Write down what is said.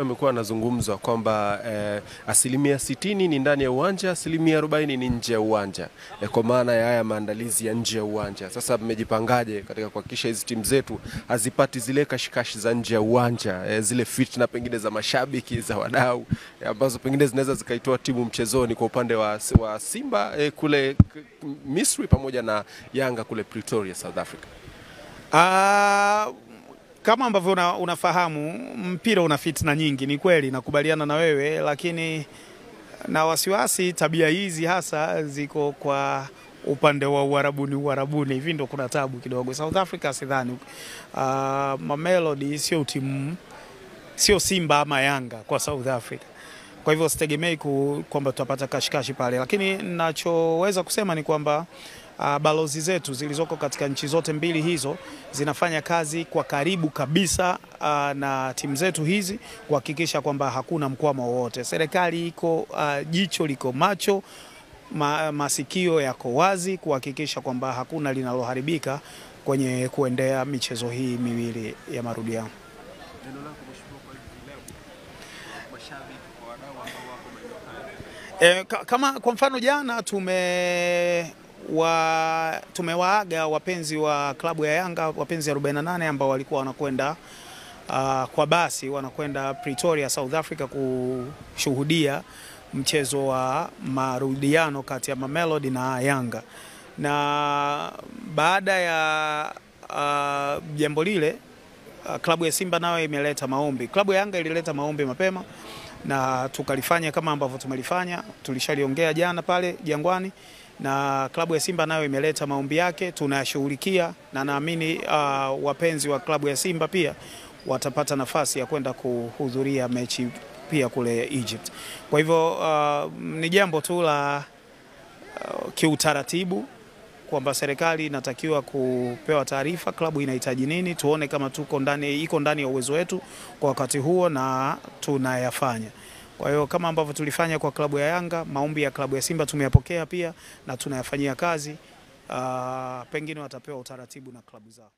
Amekuwa anazungumzwa kwamba eh, asilimia sitini ni ndani ya uwanja, asilimia arobaini ni nje ya uwanja eh, kwa maana ya haya maandalizi ya nje ya uwanja. Sasa mmejipangaje katika kuhakikisha hizi timu zetu hazipati zile kashikashi za nje ya uwanja eh, zile fitna pengine za mashabiki za wadau eh, ambazo pengine zinaweza zikaitoa timu mchezoni kwa upande wa, wa Simba eh, kule Misri pamoja na Yanga kule Pretoria, South Africa. Ah, kama ambavyo una, unafahamu mpira una fitna nyingi, ni kweli, nakubaliana na wewe, lakini na wasiwasi, tabia hizi hasa ziko kwa upande wa uharabuni uharabuni, hivi ndo kuna tabu kidogo. South Africa sidhani, uh, Mamelodi sio timu, sio Simba ama Yanga kwa South Africa. Kwa hivyo sitegemei kwamba tutapata kashikashi pale, lakini nachoweza kusema ni kwamba uh, balozi zetu zilizoko katika nchi zote mbili hizo zinafanya kazi kwa karibu kabisa uh, na timu zetu hizi kuhakikisha kwamba hakuna mkwamo wowote. Serikali iko uh, jicho liko macho ma, masikio yako wazi kuhakikisha kwamba hakuna linaloharibika kwenye kuendea michezo hii miwili ya marudiano. E, kama kwa mfano jana tume wa tumewaaga wapenzi wa klabu ya Yanga wapenzi 48 ambao walikuwa wanakwenda uh, kwa basi wanakwenda Pretoria South Africa kushuhudia mchezo wa marudiano kati ya Mamelodi na Yanga, na baada ya uh, jambo lile uh, klabu ya Simba nayo imeleta maombi. Klabu ya Yanga ilileta maombi mapema na tukalifanya kama ambavyo tumelifanya, tulishaliongea jana pale Jangwani, na klabu ya Simba nayo imeleta maombi yake, tunayashughulikia na naamini uh, wapenzi wa klabu ya Simba pia watapata nafasi ya kwenda kuhudhuria mechi pia kule Egypt. Kwa hivyo uh, ni jambo tu la uh, kiutaratibu kwamba serikali inatakiwa kupewa taarifa, klabu inahitaji nini, tuone kama tuko ndani, iko ndani ya uwezo wetu kwa wakati huo na tunayafanya. Kwa hiyo kama ambavyo tulifanya kwa klabu ya Yanga, maombi ya klabu ya Simba tumeyapokea pia na tunayafanyia kazi. Uh, pengine watapewa utaratibu na klabu zao.